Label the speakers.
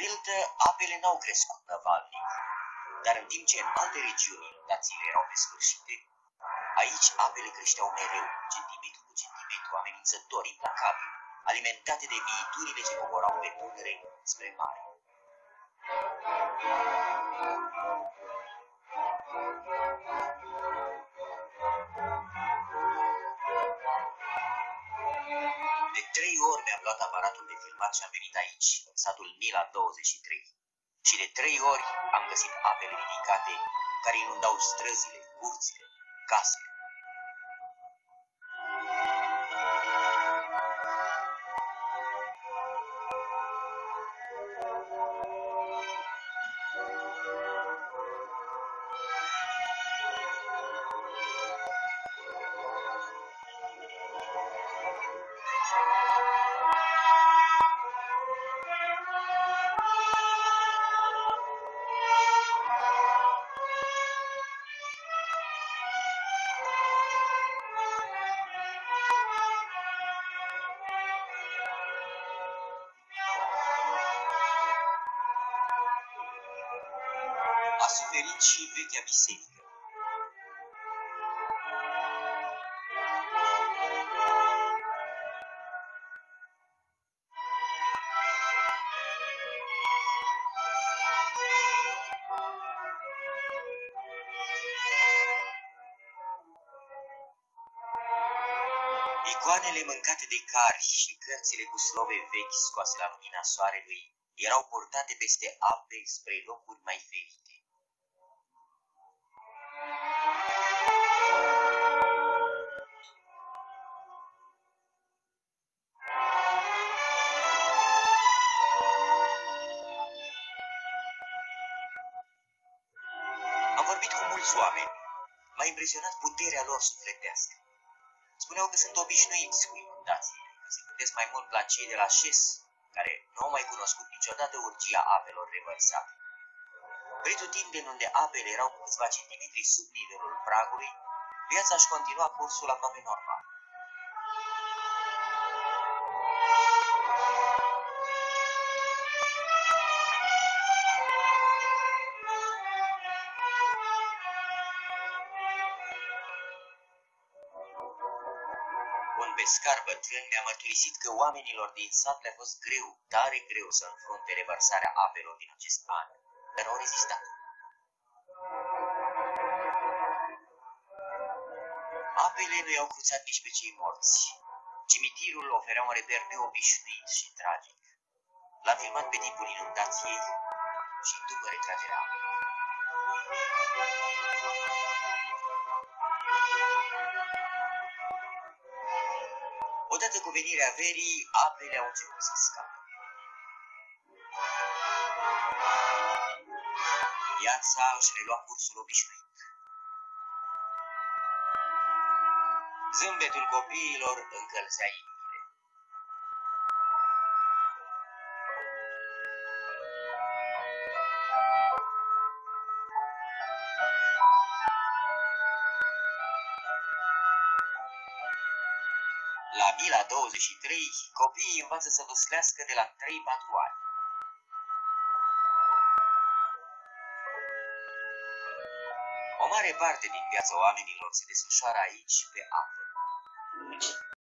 Speaker 1: recoltă, apele n-au crescut năvalnic, dar în timp ce în alte regiuni inundațiile erau desfârșite, aici apele creșteau mereu, centimetru cu centimetru, amenințător, implacabil, alimentate de viiturile ce coborau pe Dunăre spre mare. De trei ori mi-am luat aparatul de filmat și am venit aici, în satul Mila 23. Și de trei ori am găsit apele ridicate care inundau străzile, curțile, casele. Suferit și vechea biserică. Icoanele mâncate de cari și cărțile cu slove vechi scoase la lumina soarelui erau portate peste ape spre locuri mai ferite. Am vorbit cu mulți oameni. M-a impresionat puterea lor sufletească. Spuneau că sunt obișnuiți cu inundațiile, că se gândesc mai mult la cei de la șes, care nu au mai cunoscut niciodată urgia apelor revărsate. Pretutindeni unde apele erau cu câțiva centimetri sub nivelul pragului, viața își continua cursul aproape normal. Un pescar bătrân mi-a mărturisit că oamenilor din sat le-a fost greu, tare greu să înfrunte revărsarea apelor din acest an, dar au rezistat. Apele nu i-au cruțat nici pe cei morți. Cimitirul oferea un reper neobișnuit și tragic. L-am filmat pe timpul inundației și după retragerea apei. Odată cu venirea verii, apele au început să scape. Viața își relua cursul obișnuit. Zâmbetul copiilor încălzea inimile. La Mila 23, copiii învață să văslească de la 3-4 ani. O mare parte din viața oamenilor se desfășoară aici, pe apă.